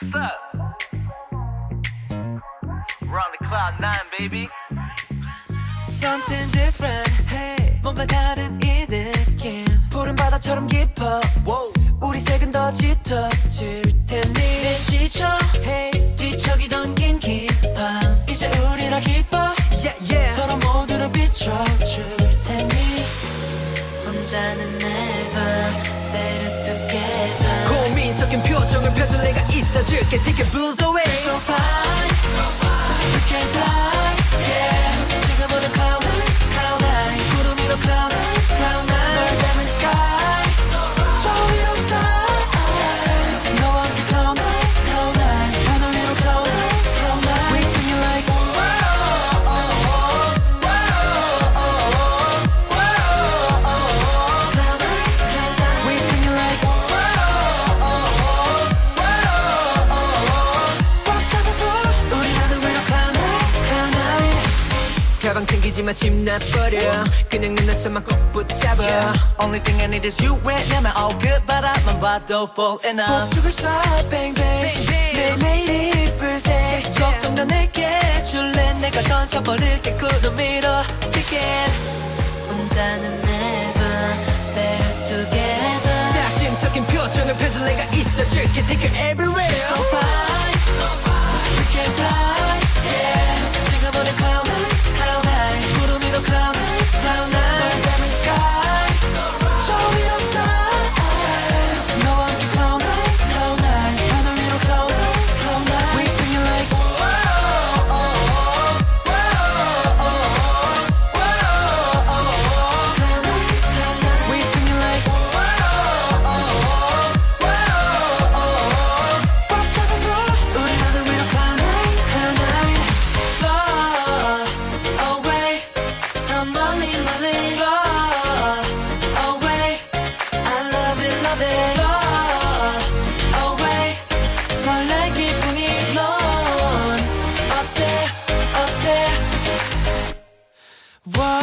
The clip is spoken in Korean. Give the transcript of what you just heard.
What's up? We're on the cloud nine, baby. Something different hey 뭔가 다른 이 느낌 푸른 바다처럼 깊어 Whoa. 우리 색은 더 짙어질 테니 내 지쳐 hey 뒤척이던 긴 깊함 이제 우리라 기뻐 Yeah, yeah. 서로 모두를 비춰줄 테니 혼자는 never better together 섞인 표정을 펴줄 내가 있어줄게 Take your blues away. So fine We can fly yeah 가방 챙기지 마 침나버려 그냥 눈앞에만 꼭 붙잡아 Only thing I need is you 왜냐면 all good 바라만 봐도 fall in love 폭죽을 쏴 bang bang 매일매일이 birthday 걱정 다 내게 줄래 내가 던져버릴게 구름 위로 ticket 혼자는 never better together 자 짐 섞인 표정을 펴줄 내가 있어줄게 Take you everywhere So fine We can fly yeah 지금 오는 cloud Whoa.